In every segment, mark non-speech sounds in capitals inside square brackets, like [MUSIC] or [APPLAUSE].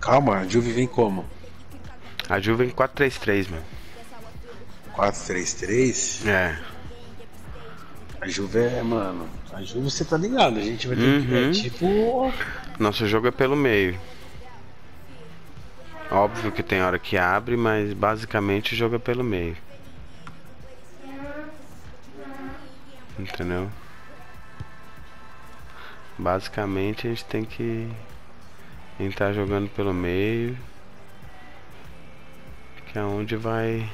Calma, a Juve vem como? A Juve vem 4-3-3, mano. 4-3-3? É. A Juve é, mano. A Juve você tá ligado, a gente vai ter que. É Uhum. tipo. Nosso jogo é pelo meio. Óbvio que tem hora que abre, mas basicamente o jogo é pelo meio. Entendeu? Basicamente a gente tem que entrar jogando pelo meio. Que é onde vai.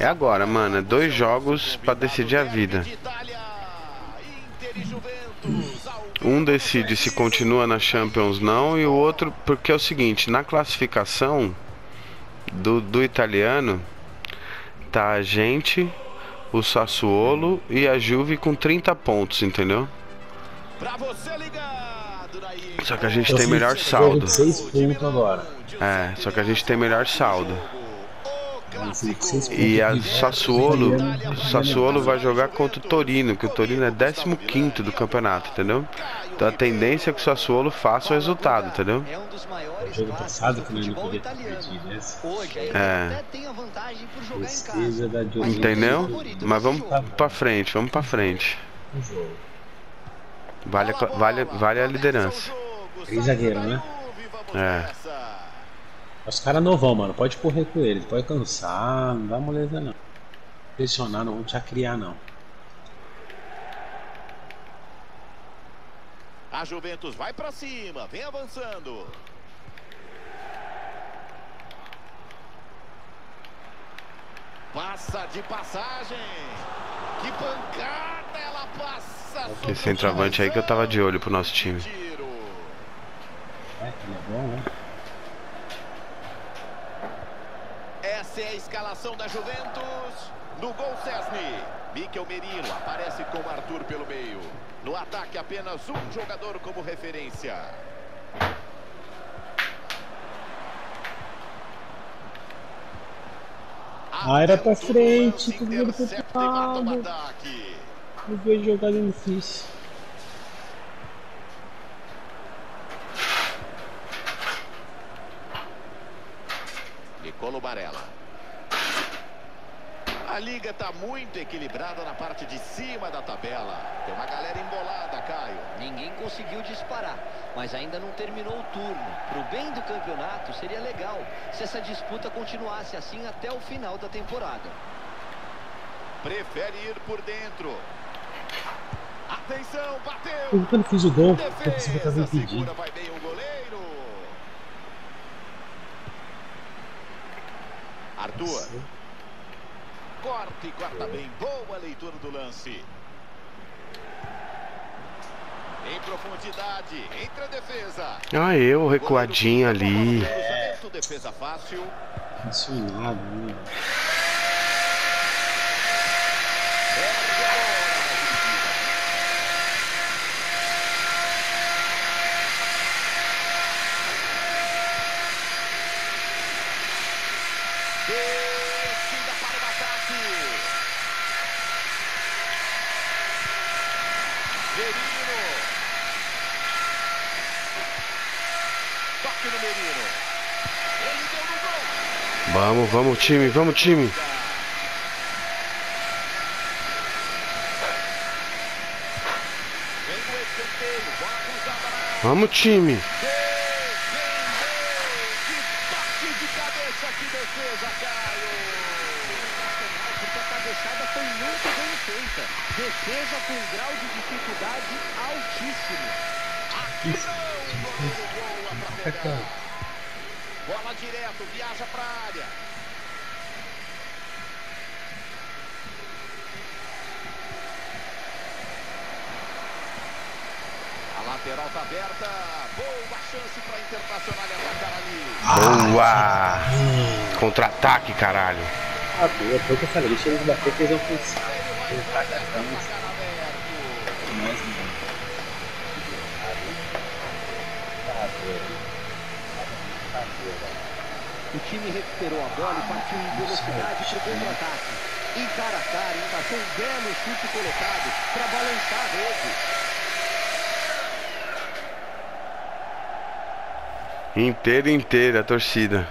É agora, mano. É dois jogos pra decidir a vida. Um decide se continua na Champions não e o outro porque é o seguinte, na classificação do, do italiano tá a gente, o Sassuolo e a Juve com 30 pontos, entendeu? Pra você ligado daí. Só que a gente eu tem melhor saldo. seis pontos agora. É, só que a gente tem melhor saldo. E a Sassuolo. Sassuolo vai jogar contra o Torino, que o Torino é 15º do campeonato, entendeu? Então a tendência é que o Sassuolo faça o resultado, entendeu? É um dos maiores Jogo passado do que não podia ter italiano. perdido a É. Inter até tem a vantagem por jogar em Precisa casa. da. Entendeu? Mas vamos pra frente, vamos pra frente. Vale, a vale, vale a liderança. Três zagueiros, né? É. Os caras não vão, mano. Pode correr com eles. Pode cansar. Não dá moleza, não. Pressionar, não vão te acriar, não. A Juventus vai pra cima, vem avançando. Passa de passagem. Que pancada ela passa. Esse centroavante aí que eu tava de olho pro nosso time. É, ele é bom, né? Essa é a escalação da Juventus. No gol, Cesny. Mikel Merino aparece com Arthur pelo meio. No ataque, apenas um jogador como referência. Ah, era pra frente, todo mundo preocupado. Eu vejo jogada difícil. Nicolo Barella. A liga está muito equilibrada na parte de cima da tabela. Tem uma galera embolada, Caio. Ninguém conseguiu disparar, mas ainda não terminou o turno. Pro bem do campeonato, seria legal se essa disputa continuasse assim até o final da temporada. Prefere ir por dentro. Atenção, bateu. Eu quando fiz o gol, eu eu Defesa, impedido. segura, vai bem o goleiro. Arthur. Corte, corta bem. Boa leitura do lance. Em profundidade, entre a defesa. Ah, eu recuadinho ali. Defesa fácil. Funcionado, né? Perde a bola na dividida. Descida para o ataque. Merino. Toque no Merino. Ele deu no gol. Vamos, vamos time, vamos time. Vamos time. Defendeu! Que toque de cabeça, que defesa, Caio! Porque a cabeçada foi muito bem feita. Defesa com grau de dificuldade altíssimo. Aqui não, pra pegar. Bola direto, viaja pra área. A lateral tá aberta. Boa chance pra Internacional atacar ali. Boa! Contra-ataque, caralho. Ah, boa, foi o que eu falei. Deixa eles bater que eles vão pensar. Ele. Mais não. O time recuperou a bola e partiu em velocidade para o contra-ataque. Em cara a cara, encaixou um belo chute colocado para balançar a rede. Inteira, inteira a torcida.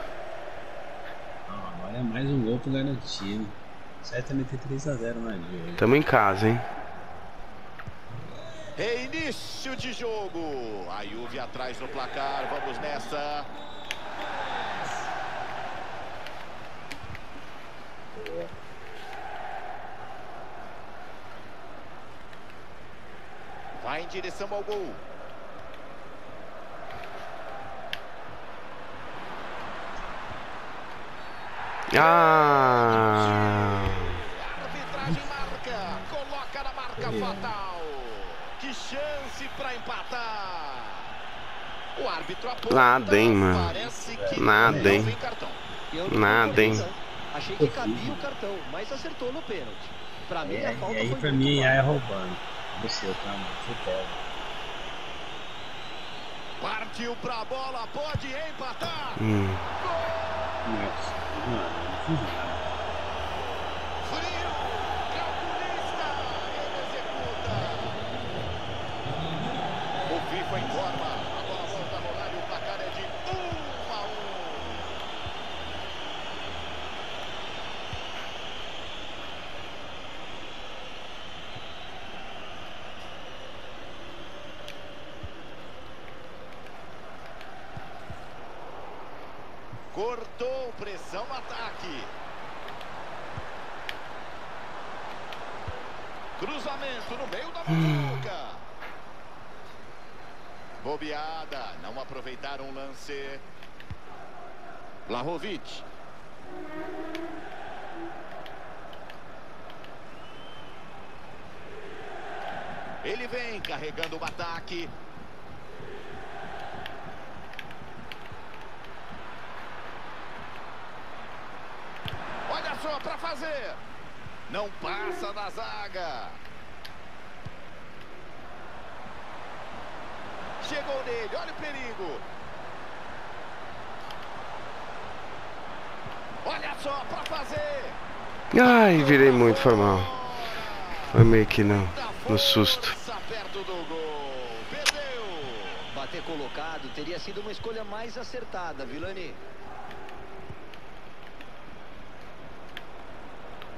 Agora é mais um gol pro garantido. Certamente 3x0 na dia. Tamo em casa, hein? Reinício de jogo. A Juve atrás no placar. Vamos nessa. Vai em direção ao gol. Ah! Arbitragem marca. Coloca na marca fatal. Que chance para empatar. O árbitro aponta. Nada, hein, mano. Parece que Nada, não hein. vem cartão. Eu não Nada, hein? Achei que cabia o cartão, mas acertou no pênalti. Para mim, É, a e falta aí foi pra mim é roubando. Você, tá, mano? Pega. Partiu pra bola, pode empatar. Hum. Nossa, mano, não fiz nada. Frio, calculista, ele executa. O FIFA informa, a bola volta a rolar e o placar é de 1 a 1. Cortou, pressão ataque. Cruzamento no meio da muvuca. Bobeada, não aproveitaram o lance. Blahovic. Ele vem carregando o ataque. Olha só para fazer. Não passa da zaga. Chegou nele, olha o perigo. Olha só para fazer. Ai, virei muito, foi mal. Foi meio que no, Da no susto. força perto do gol. Perdeu. Bater colocado teria sido uma escolha mais acertada, Vilani.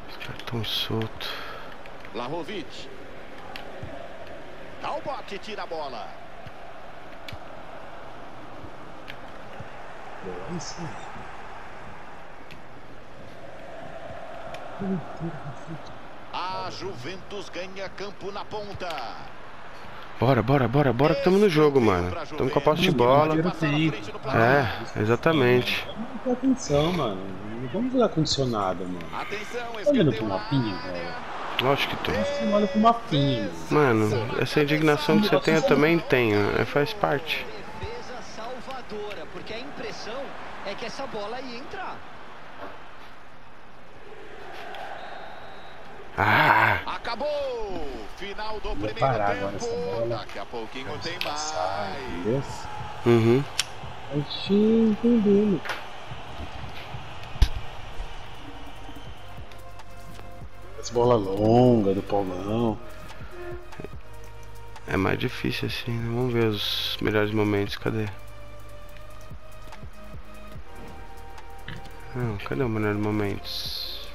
Os caras tão soltos. Lahovic. Dá o bote, tira a bola. A Juventus ganha campo na ponta. Bora, bora, bora, bora que tamo no jogo, mano. Tamo com a posse de bola. É, exatamente. Atenção, mano. Vamos jogar condicionado, mano. Atenção, Tá olhando pro mapinha, velho? Lógico que. Você não olha pro mapinha, mano. Mano, essa indignação que você tem eu também tenho. É, faz parte. Defesa salvadora, porque a impressão é que essa bola ia entrar. Ah! Acabou! Final do primeiro parar agora essa tempo. bola. Daqui a pouquinho tem Passar, mais. entendeu? Uhum. A gente entendendo. As bolas longas do Paulão. É mais difícil assim. né? Vamos ver os melhores momentos. Cadê? Não, cadê os melhores momentos?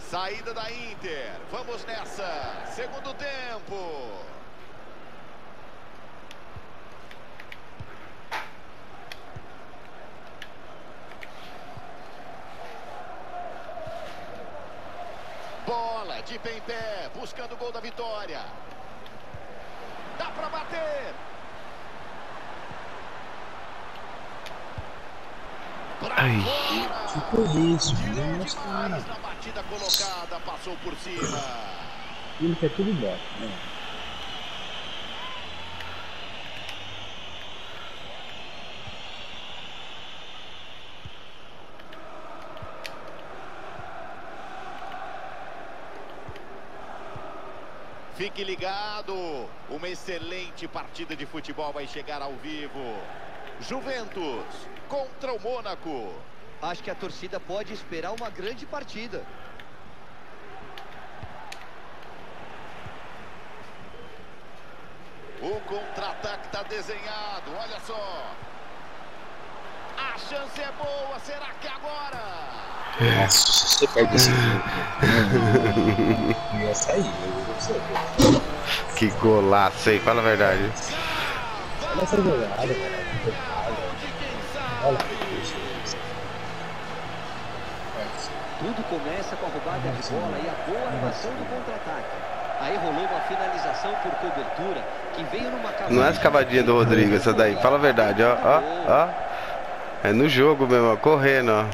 Saída da Inter. Vamos nessa. Segundo tempo. Bola de pé em pé, buscando o gol da vitória. Dá para bater. Pra Ai. fora. Tipo isso, mano. Os caras. demais na batida colocada, passou por cima. Ele quer tudo bota, né? Fique ligado, uma excelente partida de futebol vai chegar ao vivo. Juventus contra o Mônaco. Acho que a torcida pode esperar uma grande partida. O contra-ataque está desenhado, olha só. A chance é boa, será que agora? Nossa, se você perde esse jogo, ia sair. Que golaço aí, fala a verdade. Olha essa jogada, cara. Olha Tudo começa com a roubada de bola e a boa animação do contra-ataque. Aí rolou uma finalização por cobertura que veio numa cavadinha. Não é cavadinhas do Rodrigo essa daí, fala a verdade, ó, ó, ó. É no jogo mesmo, ó, correndo, ó.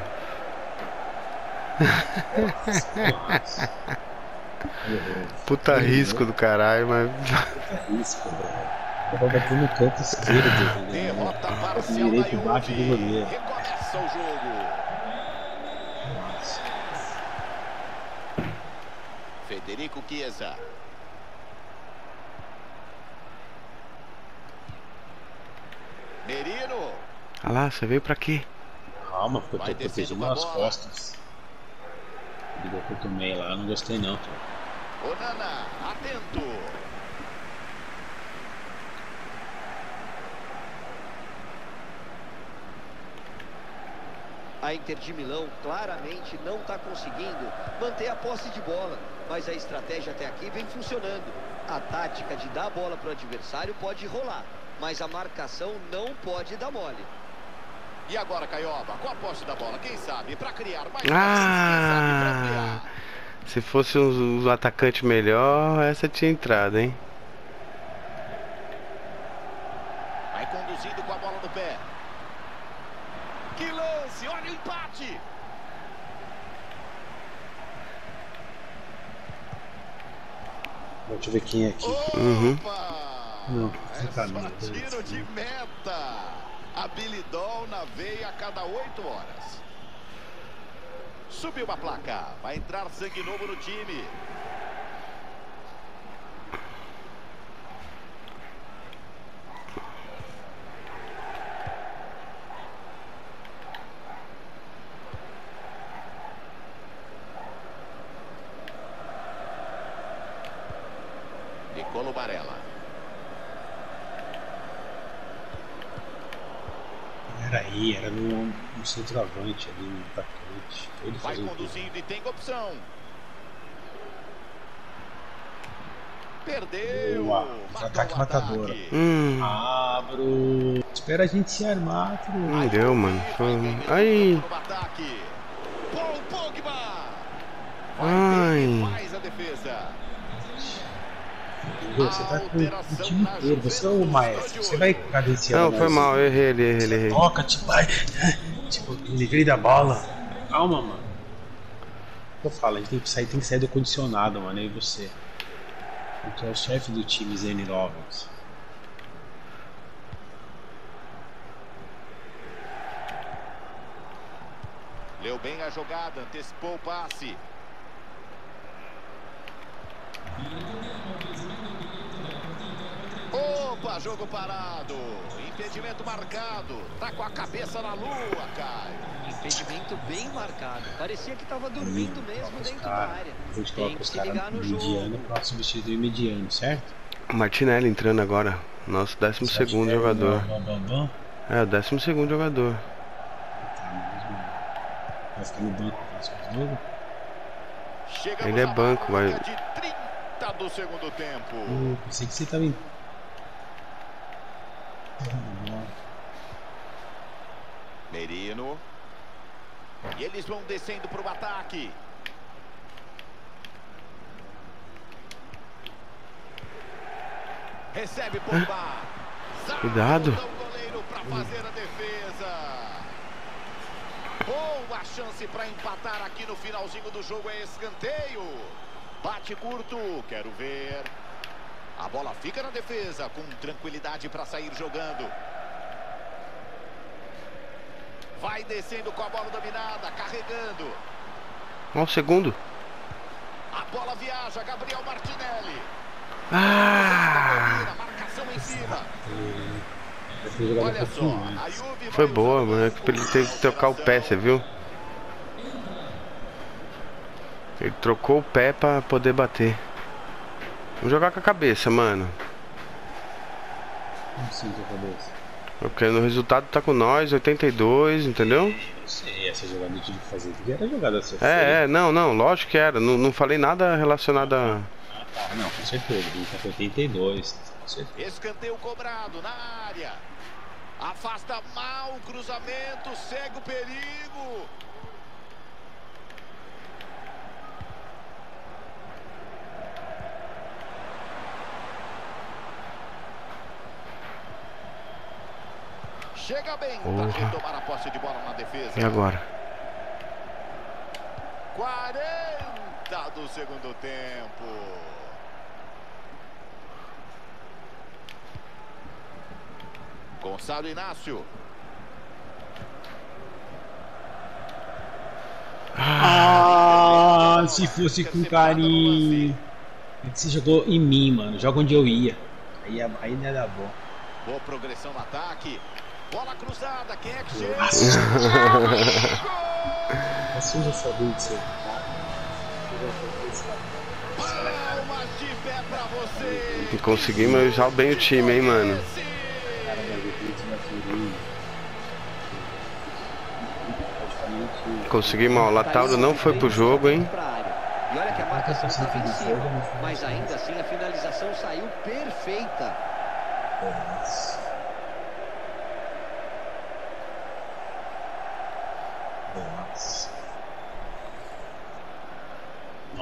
[LAUGHS] Puta risco do caralho, mas. Risco, velho. Eu vou bater no canto esquerdo? [LAUGHS] Derrota parcial Direito da embaixo do goleiro. Recomeça o jogo. Nossa. Federico Chiesa. Merino. Olha lá, você veio pra quê? Calma, porque eu tô protegendo a as bola. costas. O gol que eu tomei lá, não gostei não. Onana, atento. A Inter de Milão claramente não está conseguindo manter a posse de bola, mas a estratégia até aqui vem funcionando. A tática de dar a bola para o adversário pode rolar, mas a marcação não pode dar mole. E agora, Caioba, com a posse da bola, quem sabe, para criar mais Ah! pra Se fosse um, um atacante melhor, essa tinha entrado, hein? Vai conduzindo com a bola no pé. Que lance, olha o empate. Deixa eu ver quem é aqui. Uhum. Opa! Não, é tá tiro de meta. Habilidol na veia a cada oito horas. Subiu a placa. Vai entrar sangue novo no time. Nicolo Barella. Era aí, era no, no centroavante ali, no atacante. Ele Vai conduzindo e tem opção. Perdeu. Boa. Matou Ataque matadora. ataque. Hum, Bru. Espera a gente se armar, Bru. não deu, mano. Foi... Bem, Ai, no ataque. Paul Pogba. Ai. bem, Faz a defesa. Bru, Você tá com o time inteiro. Você é o maestro. Você vai cadenciando. não, foi mal, eu errei, errei, errei, errei. Toca, tipo, vai. Tipo, livrei da bola. Calma, mano. Eu falo, a gente tem que sair, tem que sair do condicionado, mano. E você? Porque é o chefe do time, Zane Roberts. Leu bem a jogada, antecipou o passe. Opa, jogo parado. Impedimento marcado. Tá com a cabeça na lua, Caio. Impedimento bem marcado. Parecia que estava dormindo mesmo dentro da Cara, área. a gente Tem coloca que os se caras ligar no jogo. mediano pra substituir o mediano, certo? O Martinelli entrando agora. Nosso décimo Você acha segundo que é o jogador. Bam? É, o décimo segundo jogador. Tá. Vai ficar no banco no próximo jogo? Chegamos Ele é banco, vai- de 30 do segundo tempo. Hum, pensei que você tava em. Merino. E eles vão descendo para o ataque. Recebe Pogba. Cuidado. o goleiro para fazer a defesa. Boa chance para empatar aqui no finalzinho do jogo. É escanteio. Bate curto. Quero ver. A bola fica na defesa com tranquilidade para sair jogando. Vai descendo com a bola dominada, carregando. Ó, o segundo. A bola viaja, Gabriel Martinelli. Ah! Marcação em cima. Um Olha só, Foi boa, mano. Ele teve que trocar o pé, você viu? Ele trocou o pé pra poder bater. Vamos jogar com a cabeça, mano. Não sinto a cabeça. Porque no resultado tá com nós, 82, entendeu? Não sei, essa jogada tive que fazer. Que era jogada sofrida. É, é, não, não, lógico que era. Não, não falei nada relacionado a. Ah, tá, não, com certeza. Ele tá com 82, com certeza. Escanteio cobrado na área. Afasta mal o cruzamento, segue o perigo. Chega bem para Porra. retomar a posse de bola na defesa. E agora? 40 do segundo tempo. Gonçalo Inácio. Ah, se fosse com carinho. Você jogou em mim, mano. Joga onde eu ia. Aí, aí não ia dar bom. Boa progressão no ataque. Bola cruzada. Quem é que chega? Assim já sabia ser. Palmas de pé pra você. Conseguimos usar bem o time, hein, mano. Conseguimos, ó, o Latauro não foi pro jogo, hein? E olha que a marcação estava em cima, mas ainda assim a finalização saiu perfeita. Nossa.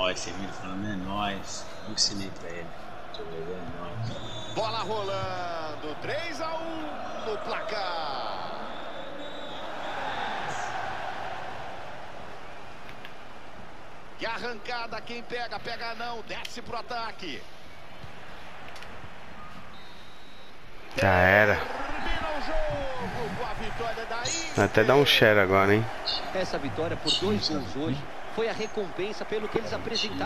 Nós, você falando, é nós. Eu ensinei pra ele. É nós. Bola rolando. 3 a 1 no placar. Que arrancada. Quem pega, pega não. Desce pro ataque. Já era. Termina o jogo com a vitória da Inter. Até dá um share agora, hein? Essa vitória por dois gols hoje foi a recompensa pelo que eles apresentaram.